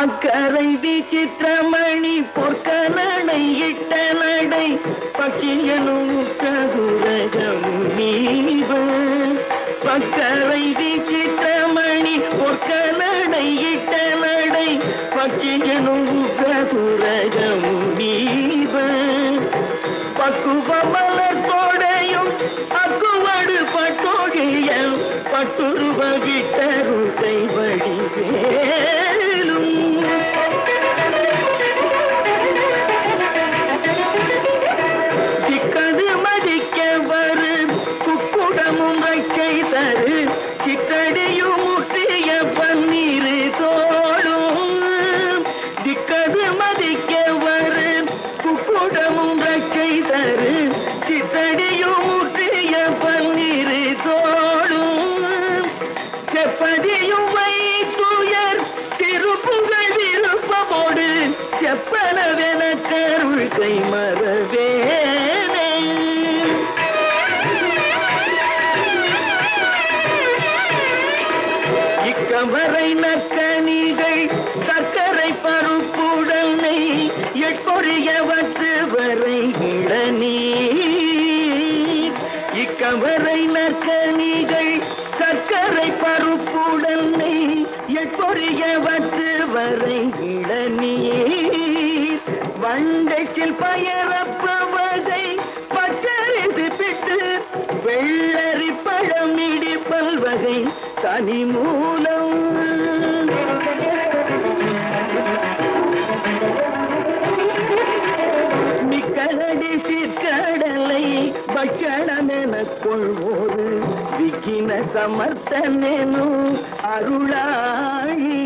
பக்கரை விசித்திரமணி பொற்கலனை இட்ட நடை பட்சியனும் கதுரகமுனீவ பக்கரை விசித்திரமணி பொற்கலனை இட்ட நடை பட்சியனும் கதுரகமுனீவ பக்குவ மலர் தோடையும் அக்குவடு பட்டோகிய பட்டுருவ விட்டருள் கைவழி சித்தடியும் முற்றிய பன்னீர் தோளும் செப்பதியும் வைத்துயர் திருப்புகள் விருப்பமோடு செப்பனவென கருள் கை மறவேனே இக்கவரை நக்கணிகள் சர்க்கரை நற்கனிகள் சர்க்கரை பருப்புடனை எட்பொறியவற்று வரை இளநீர் வண்டைக்கில் பயரப்பவதை பச்சரிது பிட்டு வெள்ளரி பழமிடி பல்வகை தனி மூலம். மிக்கடி சிற்கடை பட்சணமென கொள்வோரு விக்கின சமர்த்தனெனு அருளாழி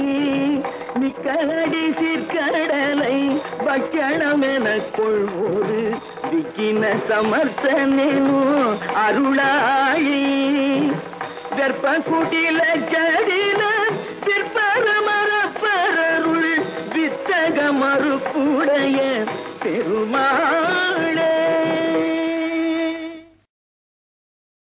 மிக்கலடி சிற்கடலை பட்சணமென கொள்வோரு விக்கின சமர்த்தனெனு அருளாயி. வெற்ப குடில ஜடில சிற்பரமரப்பரருள் வித்தக மறுப்புடைய பெருமாள.